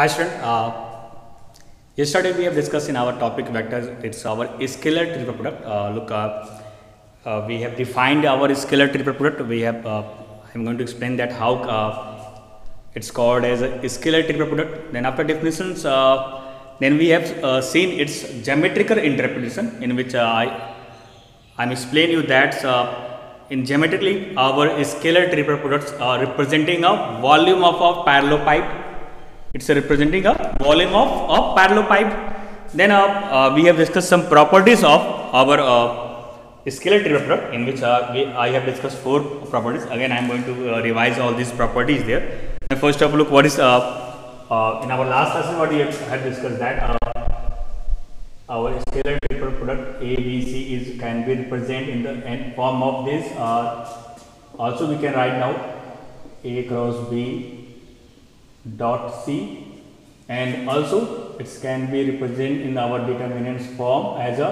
Hi student, uh, yesterday we have discussed in our topic vectors, it's our scalar triple product. Uh, look, uh, uh, we have defined our scalar triple product. We have, uh, I'm going to explain that how uh, it's called as a scalar triple product. Then after definitions, then we have seen its geometrical interpretation in which I, I'm explaining you that in geometrically our scalar triple products are representing a volume of a parallel pipe it's representing a volume of a parallel pipe then uh, uh, we have discussed some properties of our uh, triple product in which uh, we, i have discussed four properties. Again i am going to uh, revise all these properties there. And first of all look what is uh, uh, in our last lesson what we have, have discussed that our scalar triple product a b c is can be represented in the n form of this. Also we can write now a cross b dot c. And also it can be represented in our determinants form as a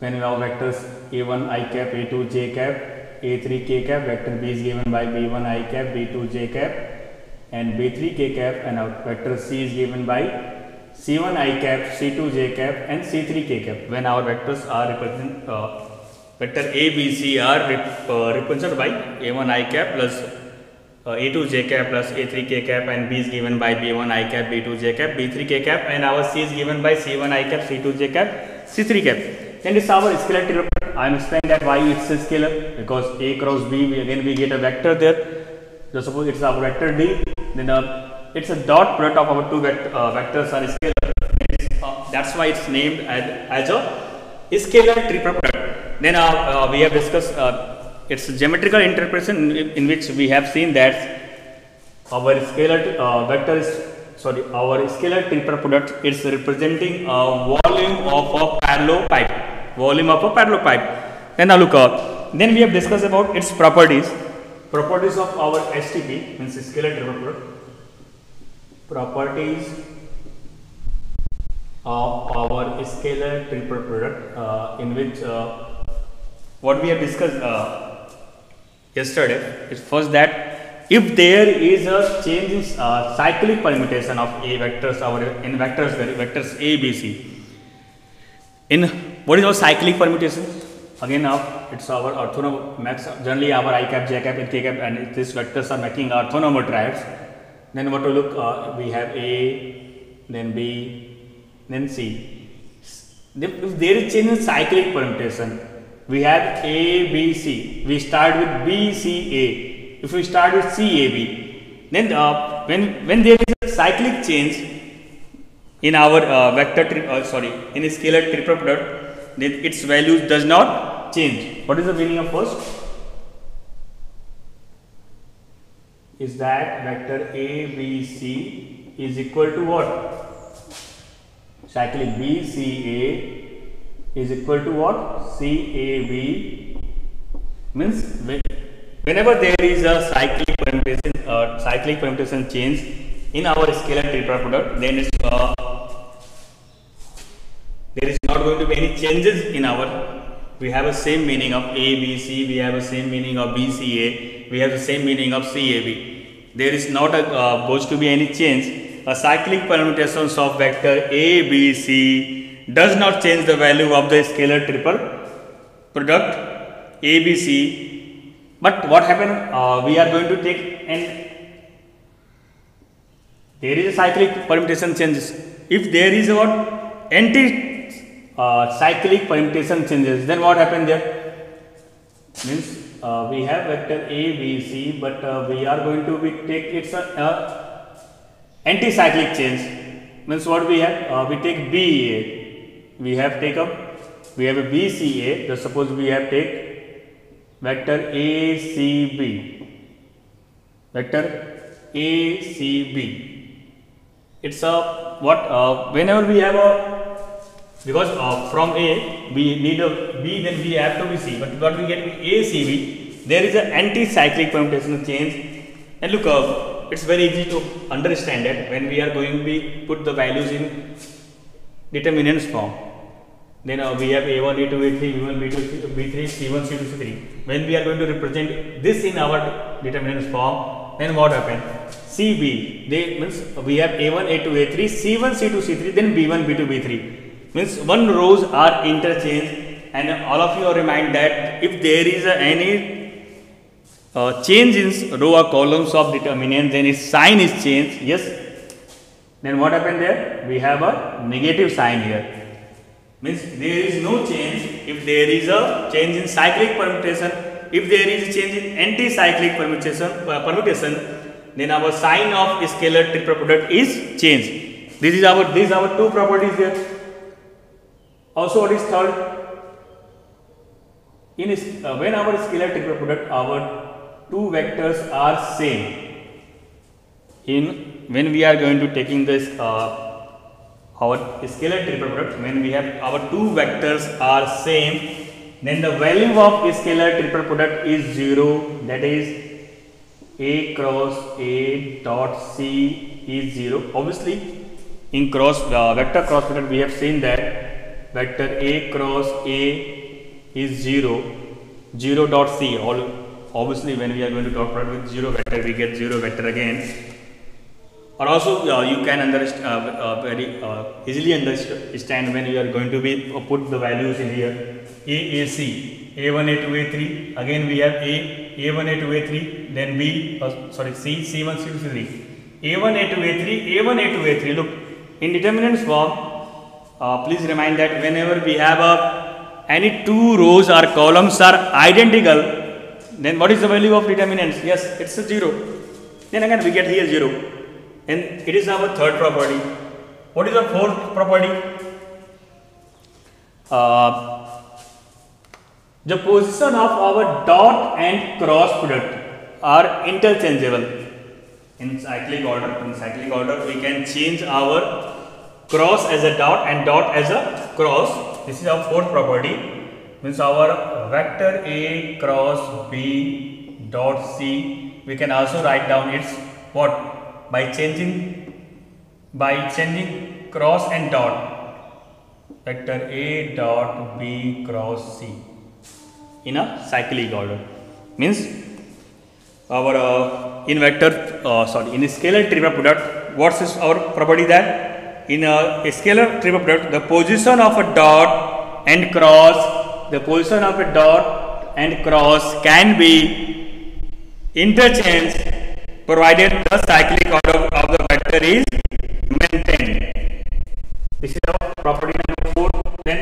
when vectors a1 i cap a2 j cap a3 k cap vector b is given by b1 i cap b2 j cap and b3 k cap and our vector c is given by c1 i cap c2 j cap and c3 k cap. When our vectors are represent uh, vector a b c are rep, uh, represented by a1 i cap plus uh, a2 j cap plus a3 k cap and b is given by b1 i cap b2 j cap b3 k cap and our c is given by c1 i cap c2 j cap c3 cap. Then it's our scalar triple i am explaining that why it's a scalar because a cross b we again we get a vector there. So suppose it's our vector d then uh, it's a dot product of our two vect uh, vectors are scalar. Uh, that's why it's named as, as a scalar triple product. Then uh, uh, we have discussed its geometrical interpretation in, which we have seen that our scalar uh, vector is sorry our scalar triple product is representing a volume of a parallel pipe volume of a parallel pipe. Then now look up then we have discussed about its properties properties of our stp means scalar triple product properties of our scalar triple product uh, in which uh, what we have discussed uh, yesterday. Is first that if there is a change in uh, cyclic permutation of a vectors our in vectors vectors a b c in what is our cyclic permutation? Again now it's our orthonormal max generally our i cap j cap and k cap and these vectors are making orthonormal triads then what to look uh, we have a then b then c. If there is change in cyclic permutation we have a b c. We start with b c a. If we start with c a b then uh, when when there is a cyclic change in our uh, vector tri- uh, sorry in a scalar triple product then its values does not change. What is the meaning of first? Is that vector a b c is equal to what? Cyclic b c a is equal to what? C a b. Means whenever there is a cyclic permutation uh, cyclic permutation change in our scalar triple product then it's uh, there is not going to be any changes in our we have a same meaning of a b c we have a same meaning of b c a we have the same meaning of c a b. There is not a uh, going to be any change. A cyclic permutations of vector a b c does not change the value of the scalar triple product a b c. But what happened? Uh, we are going to take and there is a cyclic permutation changes. If there is what? Anti uh, cyclic permutation changes then what happened there? Means uh, we have vector a b c but uh, we are going to be take its uh, anti-cyclic change. Means what we have? Uh, we take b a we have take up we have a b c a just suppose we have take vector a c b vector a c b. It's a what uh, whenever we have a because uh, from A we need a B then we have to be C but what we get A C B. There is an anti-cyclic permutational change. And look uh, it's very easy to understand that when we are going to put the values in determinants form then uh, we have A1, A2, A3, B1, B2, B3, C1, C2, C3 when we are going to represent this in our determinants form then what happens CB. They means we have A1, A2, A3, C1, C2, C3, then B1, B2, B3. Means one rows are interchanged and all of you are remind that if there is any uh, change in row or columns of determinant then its sign is changed. Yes. Then what happened there? We have a negative sign here. Means there is no change if there is a change in cyclic permutation. If there is a change in anti-cyclic permutation, uh, permutation then our sign of scalar triple product is changed. This is our these are our two properties here. Also, what is third? In uh, when our scalar triple product, our two vectors are same. In when we are going to taking this uh, our scalar triple product, when we have our two vectors are same, then the value of scalar triple product is zero. That is a cross A dot C is 0. Obviously, in cross uh, vector cross product we have seen that vector A cross A is 0, 0 dot C. All obviously when we are going to dot product with 0 vector we get 0 vector again. Or also uh, you can understand uh, uh, very uh, easily understand when you are going to be uh, put the values in here A A C A1 A2 A3 again we have A a1, A2, A3, then B, sorry, C, C1, C2, C3. A1, A2, A3, A1, A2, A3. Look, in determinants form, please remind that whenever we have a, any two rows or columns are identical, then what is the value of determinants? Yes, it's a 0. Then again we get here 0. And it is our third property. What is the fourth property? Uh, the position of our dot and cross product are interchangeable. In cyclic order, in cyclic order, we can change our cross as a dot and dot as a cross. This is our fourth property. Means our vector A cross B dot C. We can also write down its what by changing by changing cross and dot. Vector A dot B cross C. In a cyclic order. Means our uh, in vector uh, sorry in a scalar triple product what is our property that in a, a scalar triple product the position of a dot and cross the position of a dot and cross can be interchanged provided the cyclic order of the vector is maintained this is our property number 4 then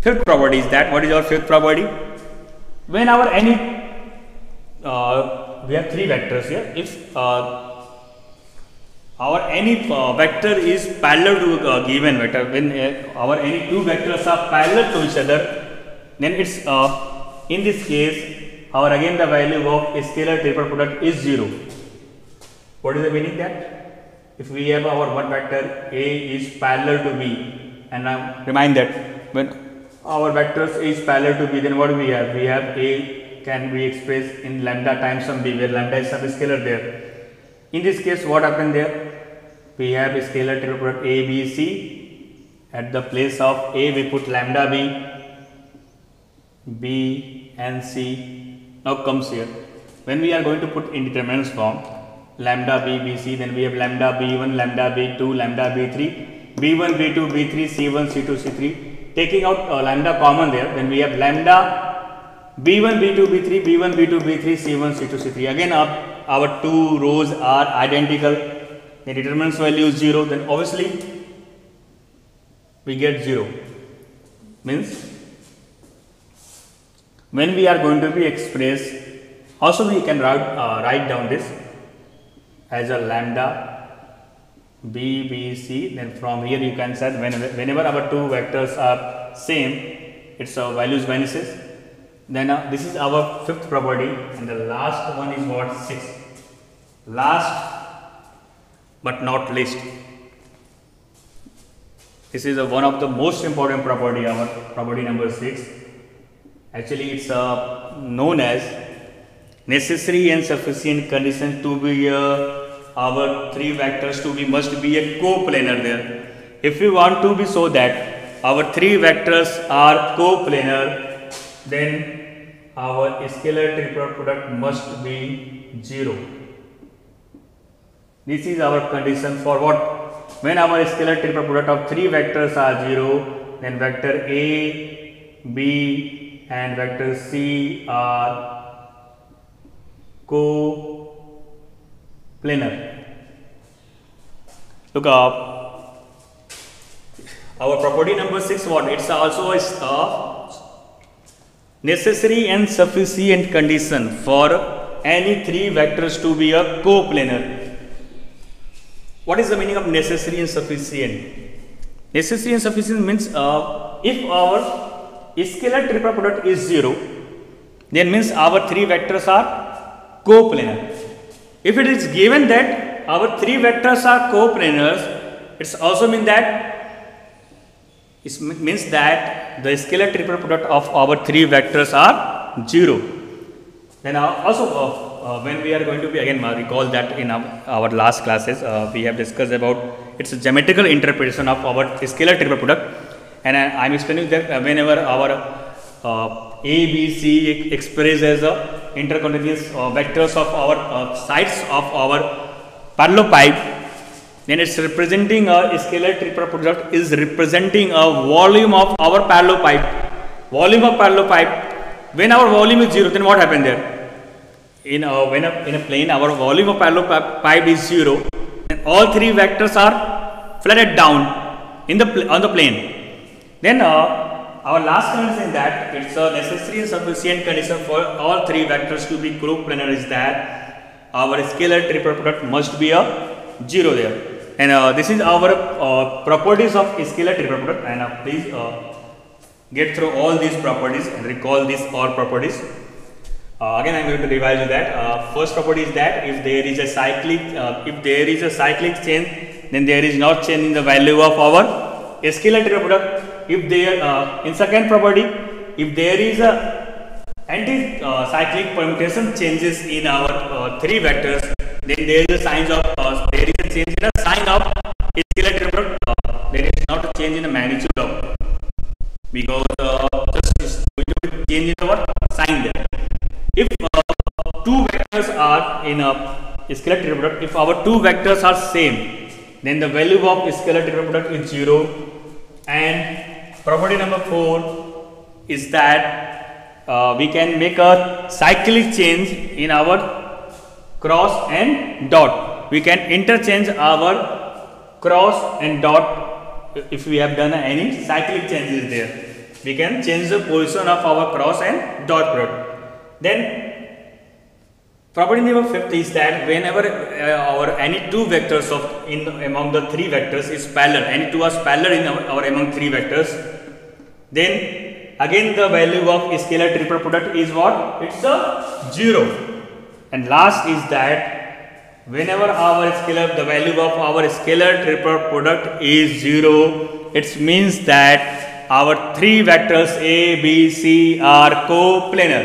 Fifth property is that what is our fifth property? When our any uh, we have three vectors here. If uh, our any uh, vector is parallel to a given vector, when uh, our any two vectors are parallel to each other, then it's uh, in this case our again the value of scalar triple product is zero. What is the meaning that? If we have our one vector A is parallel to B, and I remind that when our vectors is parallel to b then what we have? We have a can be expressed in lambda times some b where lambda is some scalar there. In this case what happened there? We have a scalar triple product a b c. At the place of a we put lambda b b and c now comes here. When we are going to put indeterminate form lambda b b c then we have lambda b1 lambda b2 lambda b3 b1 b2 b3 c1 c2 c3 taking out uh, lambda common there then we have lambda b1 b2 b3 b1 b2 b3 c1 c2 c3 again our, our two rows are identical. The determinants value is 0 then obviously we get 0 means when we are going to be expressed also we can write, uh, write down this as a lambda B, B, C. Then from here you can set whenever, whenever our two vectors are same, its uh, values vanishes. Then uh, this is our fifth property, and the last one is what sixth. Last but not least, this is uh, one of the most important property. Our property number six. Actually, it's uh, known as necessary and sufficient condition to be a our three vectors to be must be a coplanar there. If we want to be so that our three vectors are coplanar, then our scalar triple product must be 0 this is our condition for what when our scalar triple product of three vectors are 0 then vector a b and vector c are co-planar. Look up. Our property number 6 what? It's also a necessary and sufficient condition for any three vectors to be a coplanar. What is the meaning of necessary and sufficient? Necessary and sufficient means uh, if our scalar triple product is 0 then means our three vectors are coplanar. If it is given that our three vectors are coplanars it's also mean that it means that the scalar triple product of our three vectors are 0 then also uh, uh, when we are going to be again recall that in our, our last classes uh, we have discussed about its geometrical interpretation of our scalar triple product and I am explaining that uh, whenever our uh, a b c expressed as a intercontinuous uh, vectors of our sides of our parallelopipe then it's representing a scalar triple product is representing a volume of our parallelopipe volume of parallelopipe when our volume is 0 then what happened there? In a, when a, in a plane our volume of parallelopipe is 0 and all three vectors are flooded down in the on the plane then uh, our last condition is that it's a necessary and sufficient condition for all three vectors to be coplanar is that our scalar triple product must be a 0 there. And uh, this is our uh, properties of scalar triple product. And uh, please uh, get through all these properties and recall these all properties. Uh, again I am going to revise that. Uh, first property is that if there is a cyclic if there is a cyclic change then there is not change in the value of our scalar triple product if there in second property if there is a anti-cyclic permutation changes in our three vectors then there is a sign of uh, there is a change in the sign of scalar triple product. Uh, there is not a change in the magnitude of because uh, just going to change in what sign there. If uh, two vectors are in a scalar product, if our two vectors are same, then the value of scalar product is zero. And property number four is that uh, we can make a cyclic change in our cross and dot. We can interchange our cross and dot if we have done any cyclic changes there. We can change the position of our cross and dot product. Then property number fifth is that whenever uh, our any two vectors of in among the three vectors is parallel, any two are parallel in our among three vectors, then again the value of scalar triple product is what? It's a zero. And last is that whenever our scalar the value of our scalar triple product is 0 it means that our three vectors a b c are coplanar.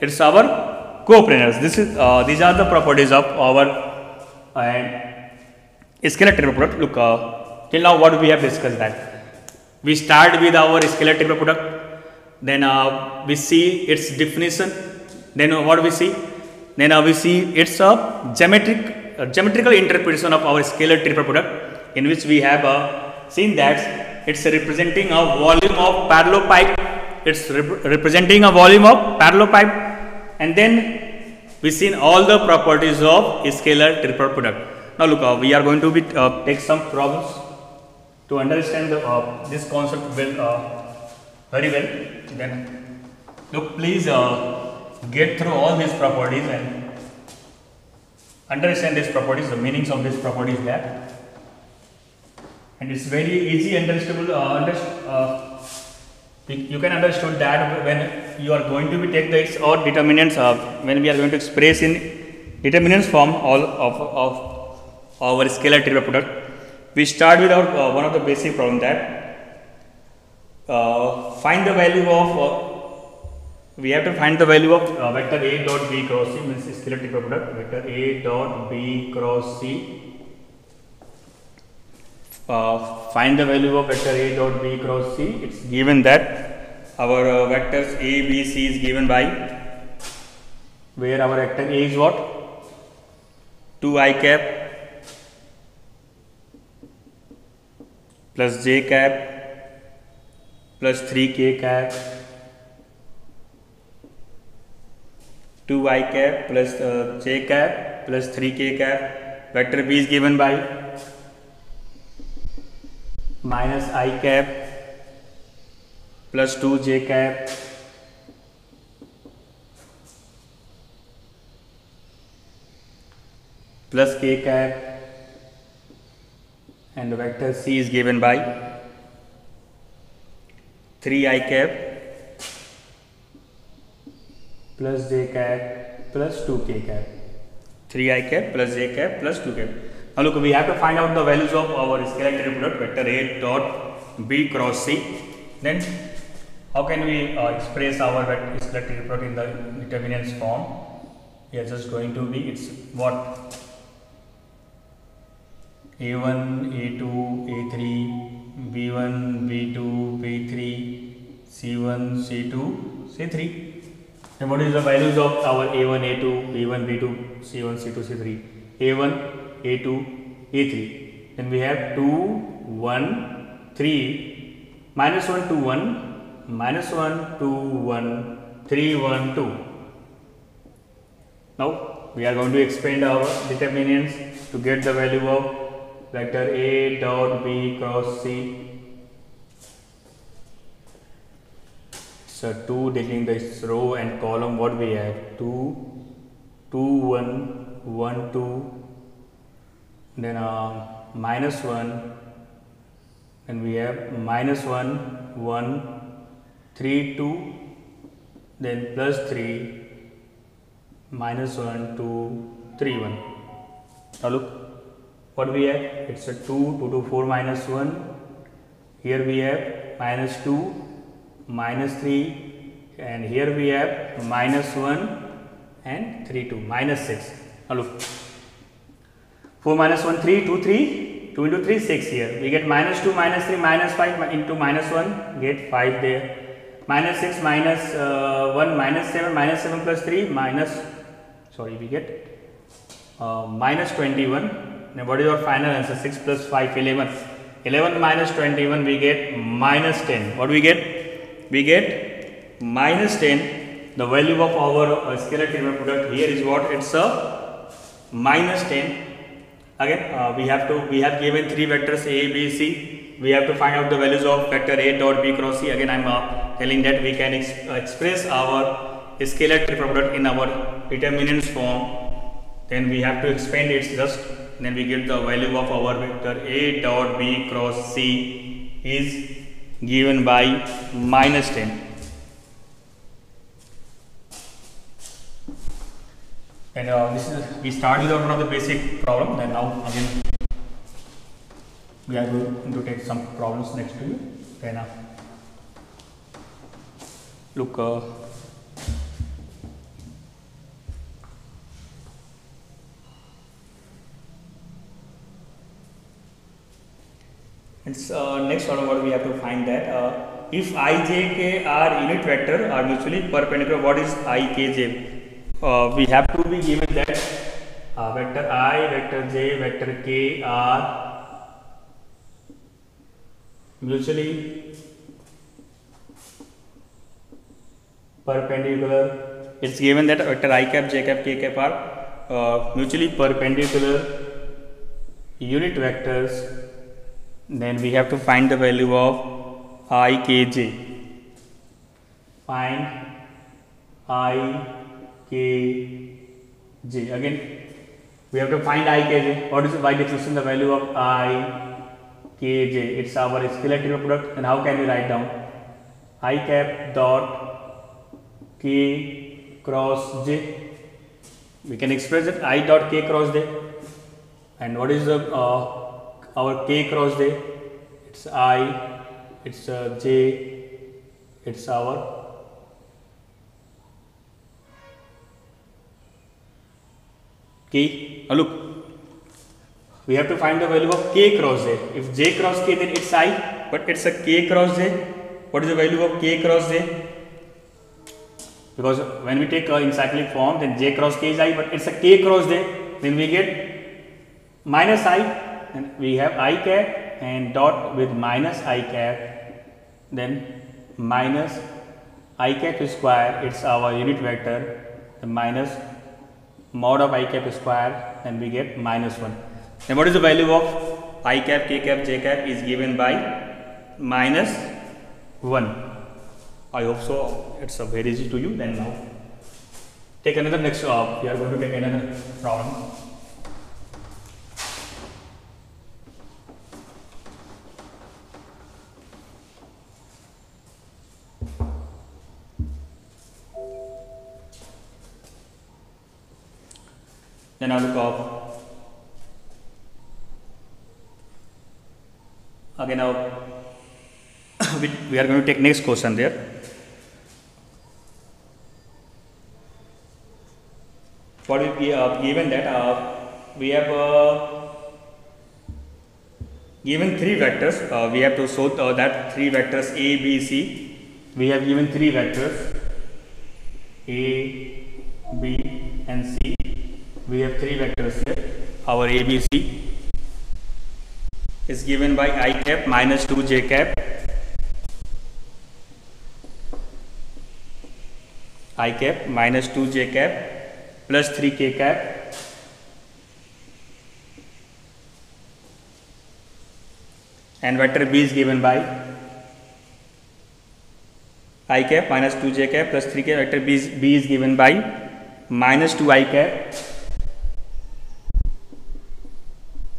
It's our coplanars this is uh, these are the properties of our and scalar triple product. Look uh, till now what we have discussed that we start with our scalar triple product. Then uh, we see its definition. Then uh, what we see? Then uh, we see it's a geometric uh, geometrical interpretation of our scalar triple product in which we have uh, seen that it's representing a volume of parallelopipe it's rep representing a volume of parallelopipe and then we seen all the properties of scalar triple product. Now look uh, we are going to be uh, take some problems to understand the, uh, this concept well very well then look please get through all these properties and understand these properties, the meanings of these properties there. And it's very easy understandable. Uh, underst uh, you can understand that when you are going to be take this or determinants of when we are going to express in determinants form all of, of our scalar triple product. We start with our uh, one of the basic problem that uh, find the value of uh, we have to find the value of uh, vector A dot B cross C means scalar triple product. Vector A dot B cross C uh, find the value of vector A dot B cross C it's given that our uh, vectors A B C is given by where our vector A is what? 2 i cap plus j cap plus 3 k cap 2 i cap plus uh, j cap plus 3 k cap vector b is given by minus i cap plus 2 j cap plus k cap and the vector c is given by 3 i cap plus j cap plus 2 k cap. 3 i cap plus j cap plus 2 cap. Now look we have to find out the values of our scalar product vector a dot b cross c. Then how can we uh, express our scalar product in the determinants form? We are just going to be it's what a1, A2, A3, B1, B2, B3, C1, C2, C3. And what is the values of our A1, A2, B1, B2, C1, C2, C3? A1, A2, A3. Then we have 2, 1, 3, minus 1, 2, 1, minus 1, 2, 1, 3, 1, 2. Now we are going to expand our determinants to get the value of vector A dot B cross C. So 2 taking this row and column what we have? 2, 2, 1, 1, 2, then uh, minus 1, then we have minus 1, 1, 3, 2, then plus 3, minus 1, 2, 3, 1. Now look what we have? It's a 2 2 to 4 minus 1 here we have minus 2 minus 3 and here we have minus 1 and 3 2 minus 6 now look. 4 minus 1 3 2 3 2 into 3 6 here. We get minus 2 minus 3 minus 5 into minus 1 get 5 there. Minus 6 minus, uh, 1 minus 7 minus 7 plus 3 minus sorry we get uh, minus 21 now what is our final answer? 6 plus 5, 11. 11 minus 21 we get minus 10. What do we get? We get minus 10. The value of our uh, scalar product here is what? It's a minus 10. Again, uh, we have to we have given three vectors a, b, c. We have to find out the values of vector a dot b cross c. Again, I am uh, telling that we can ex uh, express our scalar product in our determinants form. Then we have to expand it just then we get the value of our vector a dot b cross c is given by minus 10 and uh, this is we start with one of the basic problem then now again we are going to take some problems next to you. Then uh, look uh, Uh, next one what we have to find that uh, if i j k are unit vector are mutually perpendicular what is i k j? Uh, we have to be given that uh, vector i vector j vector k are mutually perpendicular. It's given that vector i cap j cap k cap are uh, mutually perpendicular unit vectors then we have to find the value of ikj find ikj again we have to find ikj what is by definition the value of ikj it's our scalar product. And how can we write down? I cap dot k cross j. We can express it. I dot k cross j. And what is the uh, our k cross j it's i it's uh, j it's our k now look we have to find the value of k cross j if j cross k then it's i but it's a k cross j what is the value of k cross j because when we take uh, in cyclic form then j cross k is i but it's a k cross j then we get minus i and we have i cap and dot with minus i cap. Then minus i cap square it's our unit vector. The minus mod of i cap square and we get minus 1 then what is the value of i cap k cap j cap is given by minus 1 i hope so. It's a very easy to you. Then now take another next uh, we are going to take another problem again now we, are going to take next question there. What we uh, given that uh, we have uh, given three vectors uh, we have to show uh, that three vectors a b c. We have given three vectors a b and c. We have three vectors here our abc is given by i cap minus 2 j cap i cap minus 2 j cap plus 3 k cap and vector b is given by i cap minus 2 j cap plus 3 k vector b is, b is given by minus 2 i cap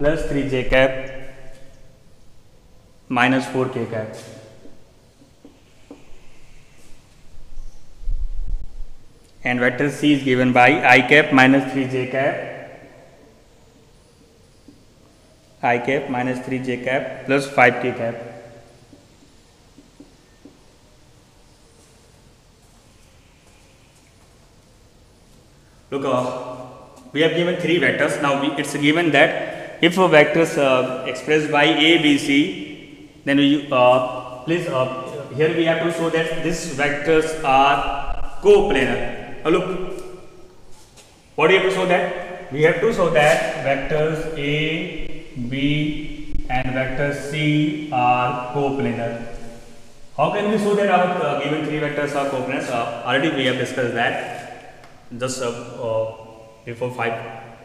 plus 3 j cap minus 4 k cap. And vector c is given by i cap minus 3 j cap, i cap minus 3 j cap plus 5 k cap. Look, uh, we have given three vectors. Now we, it's given that if a vector is uh, expressed by a, b, c, then we uh, please uh, here we have to show that these vectors are coplanar. Now look, what do you have to show that? We have to show that vectors a, b, and vector c are coplanar. How can we show that our uh, given three vectors are coplanar? Uh, already we have discussed that just uh, uh, before 5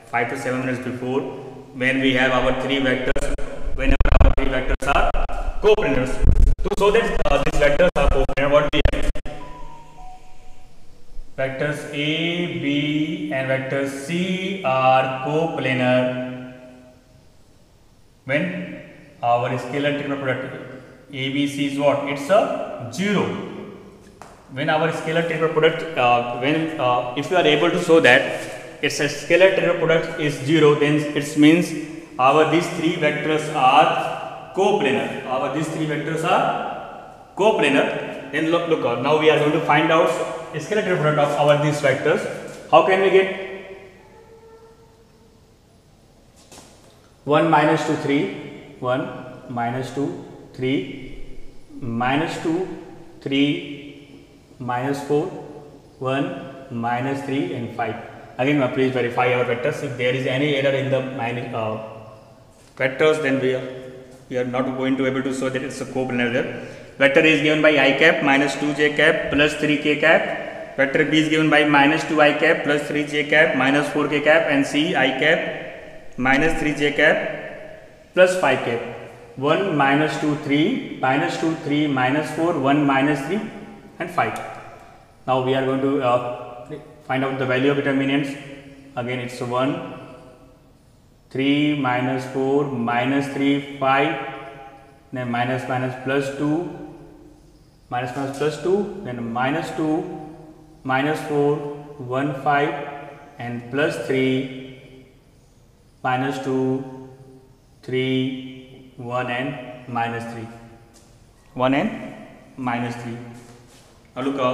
5 to 7 minutes before when we have our three vectors coplanars to show that uh, these vectors are coplanar what we have vectors a b and vectors c are coplanar when our scalar trigonometric product abc is what it's a zero when our scalar trivial product uh, when uh, if you are able to show that its a scalar trivial product is zero then it means our these three vectors are coplanar. Our these three vectors are coplanar. Then look look out now we are going to find out scalar product of our these vectors. How can we get 1 minus 2 3 1 minus 2 3 minus 2 3 minus 4 1 minus 3 and 5 again uh, please verify our vectors. If there is any error in the uh, vectors then we are, we are not going to be able to show that it's a coplanar there vector A is given by i cap minus 2 j cap plus 3 k cap. Vector b is given by minus 2 i cap plus 3 j cap minus 4 k cap and c i cap minus 3 j cap plus 5 cap 1 minus 2 3 minus 2 3 minus 4 1 minus 3 and 5 now we are going to uh, find out the value of determinants. Again it's 1 3 minus 4 minus 3 5 then minus minus plus 2 minus minus plus 2 then minus 2 minus 4 1 5 and plus 3 minus 2 3 1 and minus 3 1 and minus 3 now look up.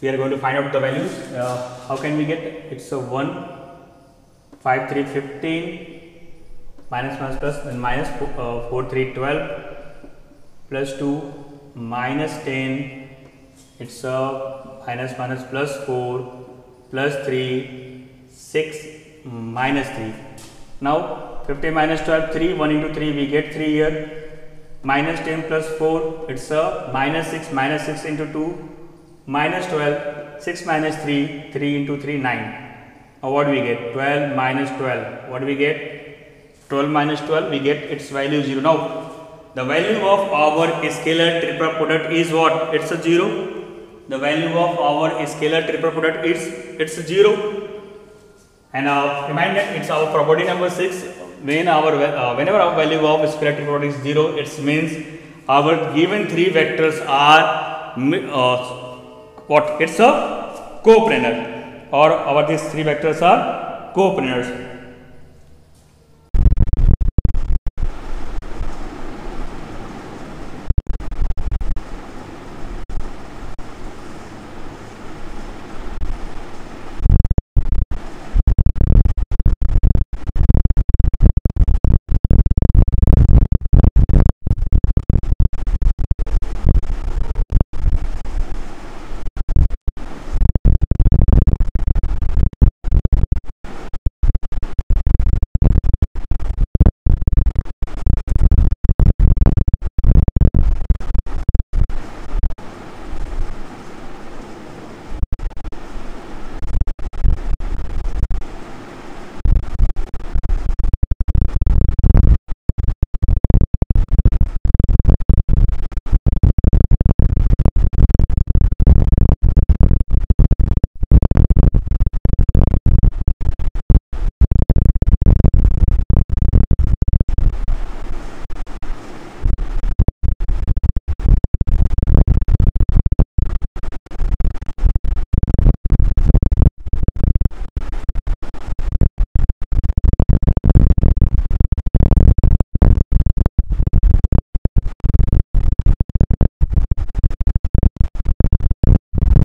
We are going to find out the values. Uh, how can we get it's a 1 5 3 15 minus minus plus then uh, 4 3 12 plus 2 minus 10 it's a minus minus plus 4 plus 3 6 minus 3 now 50 minus 12 3 1 into 3 we get 3 here. Minus 10 plus 4 it's a minus 6 minus 6 into 2 minus 12 6 minus 3 3 into 3 9 now what we get? 12 minus 12 what do we get? 12 minus 12 we get its value 0 now the value of our scalar triple product is what? It's a 0 the value of our scalar triple product is it's a 0 and uh, remind that it's our property number 6 when our uh, whenever our value of scalar triple product is 0 it means our given three vectors are uh, what? It's a coplanar or our these three vectors are coplanars